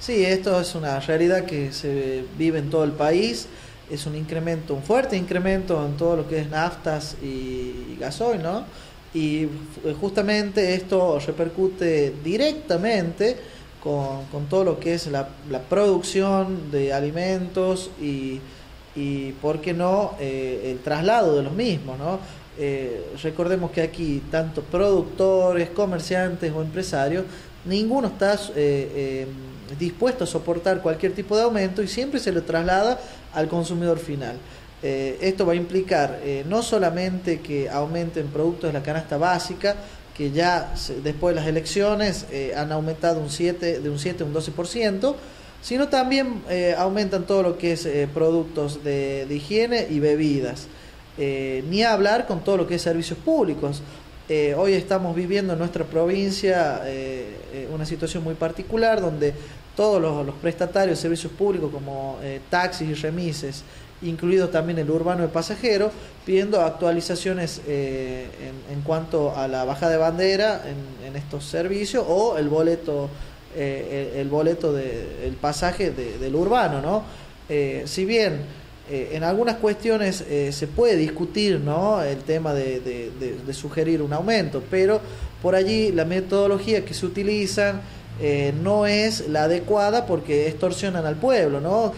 Sí, esto es una realidad que se vive en todo el país. Es un incremento, un fuerte incremento en todo lo que es naftas y, gasoil, ¿no? Y justamente esto repercute directamente con, todo lo que es la, producción de alimentos y, y ¿por qué no?, eh, el traslado de los mismos, ¿no? Eh, recordemos que aquí tanto productores, comerciantes o empresarios, ninguno está eh, dispuesto a soportar cualquier tipo de aumento y siempre se lo traslada al consumidor final. esto va a implicar no solamente que aumenten productos de la canasta básica, que ya después de las elecciones eh, han aumentado un 7, de un 7 a un 12%, sino también eh, aumentan todo lo que es eh, productos de, higiene y bebidas. ni hablar con todo lo que es servicios públicos. Hoy estamos viviendo en nuestra provincia una situación muy particular donde todos los, prestatarios de servicios públicos como taxis y remises incluido también el urbano de pasajeros, pidiendo actualizaciones eh, en, cuanto a la baja de bandera en, estos servicios o el boleto, eh, el, boleto del pasaje del urbano, ¿no? Eh, si bien en algunas cuestiones se puede discutir ¿no? el tema de, de, sugerir un aumento, pero por allí la metodología que se utilizan no es la adecuada porque extorsionan al pueblo, ¿no?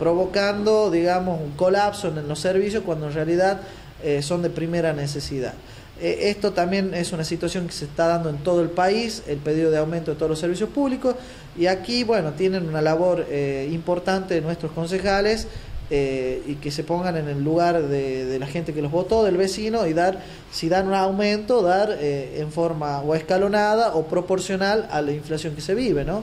provocando, digamos, un colapso en los servicios cuando en realidad eh, son de primera necesidad. Eh, esto también es una situación que se está dando en todo el país, el pedido de aumento de todos los servicios públicos, y aquí, bueno, tienen una labor eh, importante nuestros concejales y que se pongan en el lugar de, la gente que los votó, del vecino, y dar, si dan un aumento, dar en forma o escalonada o proporcional a la inflación que se vive, ¿no?